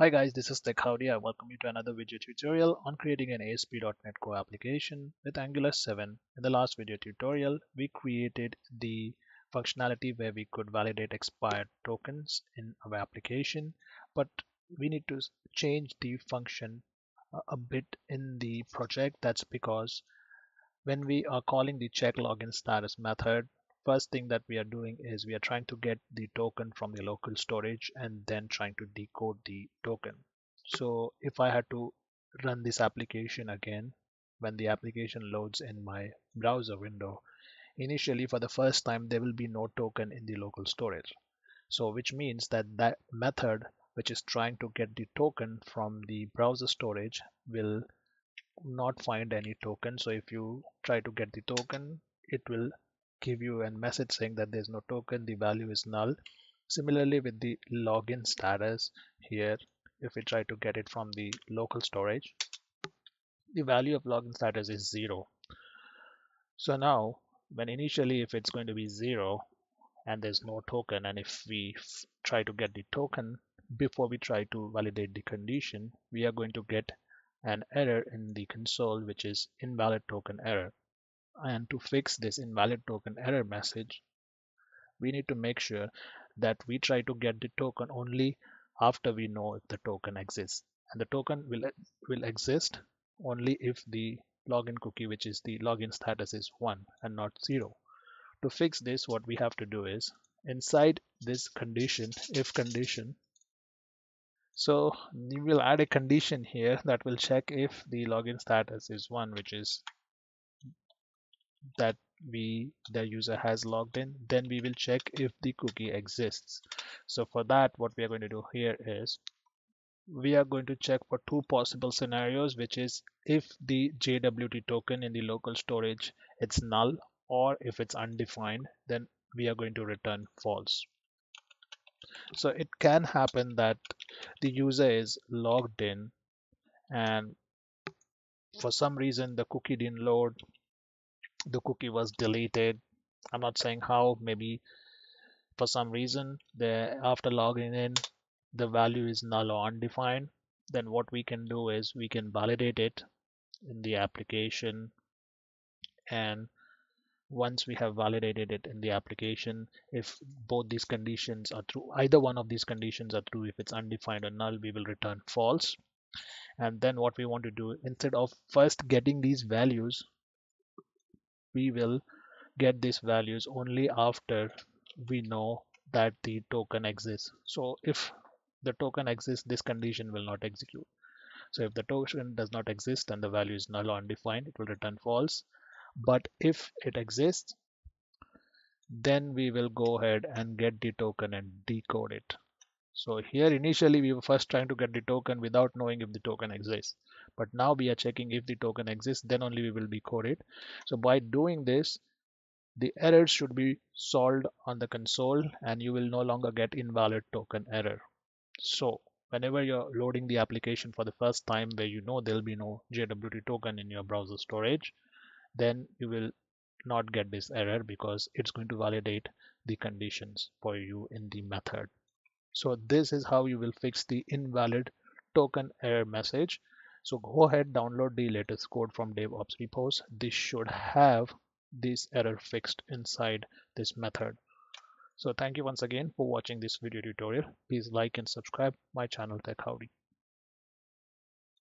Hi guys, this is Tech. I welcome you to another video tutorial on creating an ASP.NET Core application with Angular 7. In the last video tutorial, we created the functionality where we could validate expired tokens in our application, but we need to change the function uh, a bit in the project. That's because when we are calling the check login status method, first thing that we are doing is we are trying to get the token from the local storage and then trying to decode the token. So if I had to run this application again, when the application loads in my browser window, initially for the first time, there will be no token in the local storage. So which means that that method, which is trying to get the token from the browser storage will not find any token. So if you try to get the token, it will give you a message saying that there's no token, the value is null. Similarly with the login status here, if we try to get it from the local storage, the value of login status is zero. So now when initially if it's going to be zero and there's no token and if we try to get the token before we try to validate the condition, we are going to get an error in the console which is invalid token error and to fix this invalid token error message we need to make sure that we try to get the token only after we know if the token exists. And the token will will exist only if the login cookie which is the login status is 1 and not 0 to fix this what we have to do is inside this condition if condition so we will add a condition here that will check if the login status is 1 which is that we the user has logged in then we will check if the cookie exists. So for that what we are going to do here is we are going to check for two possible scenarios which is if the JWT token in the local storage it's null or if it's undefined then we are going to return false. So it can happen that the user is logged in and for some reason the cookie didn't load the cookie was deleted. I'm not saying how, maybe for some reason, the after logging in, the value is null or undefined. Then what we can do is we can validate it in the application. And once we have validated it in the application, if both these conditions are true, either one of these conditions are true, if it's undefined or null, we will return false. And then what we want to do, instead of first getting these values, we will get these values only after we know that the token exists. So if the token exists, this condition will not execute. So if the token does not exist, then the value is null or undefined. It will return false. But if it exists, then we will go ahead and get the token and decode it. So here initially we were first trying to get the token without knowing if the token exists. But now we are checking if the token exists, then only we will decode it. So by doing this, the errors should be solved on the console and you will no longer get invalid token error. So whenever you're loading the application for the first time where you know there'll be no JWT token in your browser storage, then you will not get this error because it's going to validate the conditions for you in the method. So this is how you will fix the invalid token error message. So go ahead, download the latest code from DevOps repos. This should have this error fixed inside this method. So thank you once again for watching this video tutorial. Please like and subscribe my channel Tech Howdy.